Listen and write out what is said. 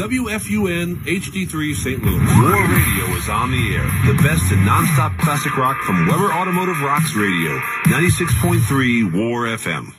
WFUN HD3 St. Louis. War Radio is on the air. The best in nonstop classic rock from Weber Automotive Rocks Radio. 96.3 War FM.